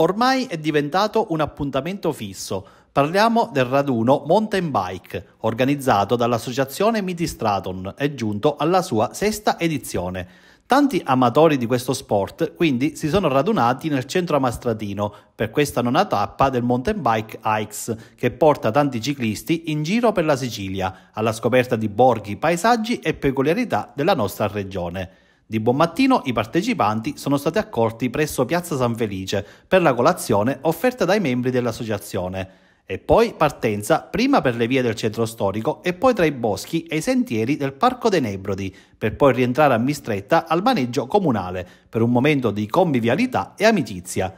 Ormai è diventato un appuntamento fisso. Parliamo del raduno Mountain Bike, organizzato dall'associazione Midi Straton e giunto alla sua sesta edizione. Tanti amatori di questo sport quindi si sono radunati nel centro amastratino per questa nona tappa del mountain bike Hikes che porta tanti ciclisti in giro per la Sicilia alla scoperta di borghi, paesaggi e peculiarità della nostra regione. Di buon mattino i partecipanti sono stati accolti presso Piazza San Felice per la colazione offerta dai membri dell'associazione. E poi partenza prima per le vie del centro storico e poi tra i boschi e i sentieri del Parco dei Nebrodi, per poi rientrare a Mistretta al maneggio comunale per un momento di convivialità e amicizia.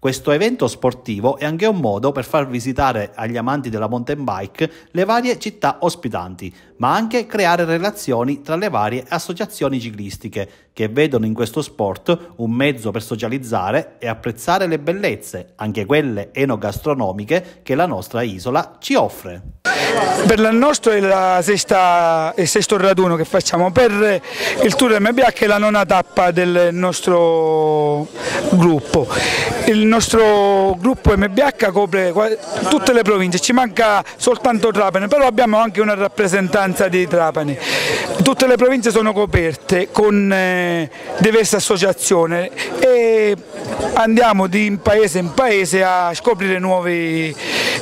Questo evento sportivo è anche un modo per far visitare agli amanti della mountain bike le varie città ospitanti, ma anche creare relazioni tra le varie associazioni ciclistiche che vedono in questo sport un mezzo per socializzare e apprezzare le bellezze, anche quelle enogastronomiche che la nostra isola ci offre. Per il nostro è sesta, il sesto raduno che facciamo, per il Tour MBH è la nona tappa del nostro gruppo. Il nostro gruppo MBH copre tutte le province, ci manca soltanto Trapani, però abbiamo anche una rappresentanza di Trapani. Tutte le province sono coperte con eh, diverse associazioni e andiamo di paese in paese a scoprire nuovi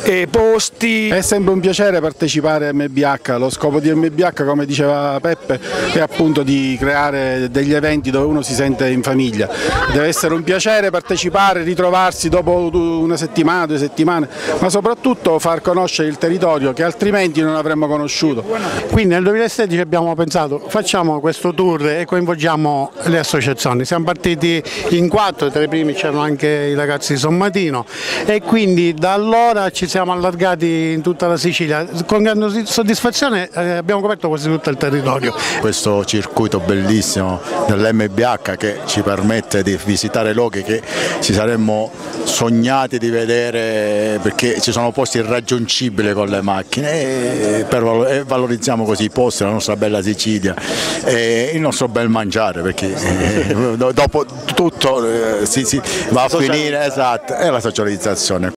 eh, posti. È sempre un piacere partecipare a MBH, lo scopo di MBH come diceva Peppe è appunto di creare degli eventi dove uno si sente in famiglia, deve essere un piacere partecipare, ritrovarsi dopo una settimana, due settimane, ma soprattutto far conoscere il territorio che altrimenti non avremmo conosciuto. Quindi nel 2016 abbiamo pensato facciamo questo tour e coinvolgiamo le associazioni, siamo partiti in quattro, tra i primi c'erano anche i ragazzi di Sommatino. E quindi da allora ci siamo allargati in tutta la Sicilia, con grande soddisfazione eh, abbiamo coperto quasi tutto il territorio. Questo circuito bellissimo dell'MBH che ci permette di visitare luoghi che ci saremmo sognati di vedere perché ci sono posti irraggiungibili con le macchine e, valorizziamo così i posti, la nostra bella Sicilia e il nostro bel mangiare perché eh, dopo tutto eh, si, si va a finire esatto, è la socializzazione.